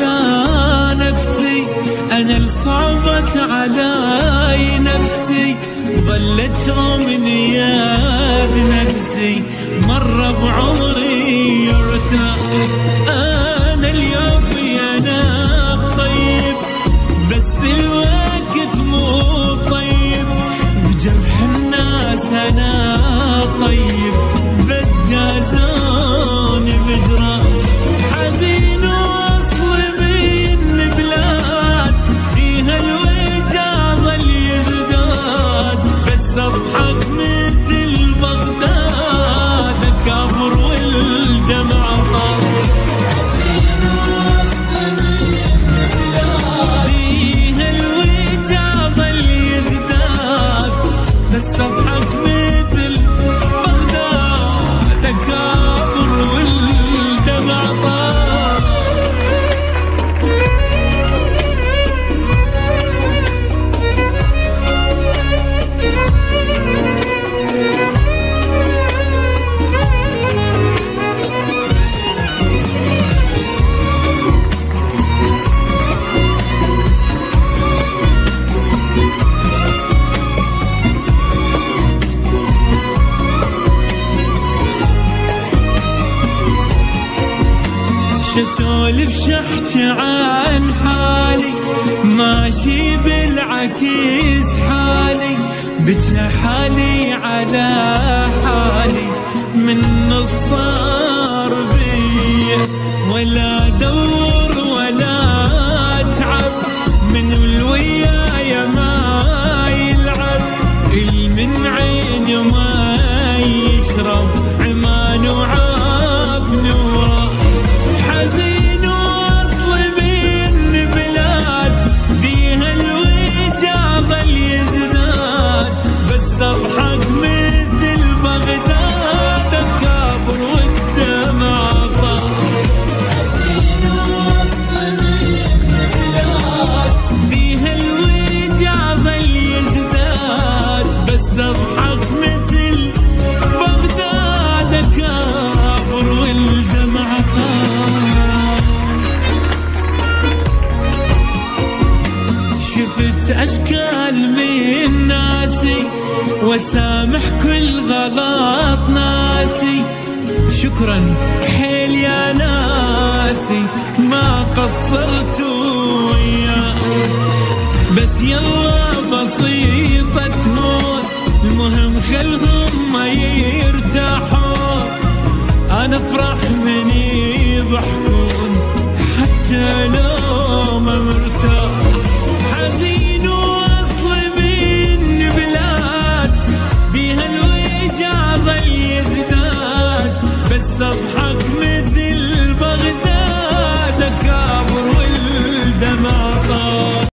على نفسي. أنا الصعبت علي نفسي. ظلت أمنية بنفسي. مرة بعمري ارتاح أنا اليوم أنا طيب. بس الوقت مو طيب. بجرح الناس أنا طيب. شسولف شحكي عن حالي؟ ماشي بالعكيس حالي. بجى حالي على شفت أشكال من ناسي وسامح كل غلط ناسي. شكرا حيل يا ناسي ما قصرت وياك بس يلا بسيطة تهون المهم خلهم The.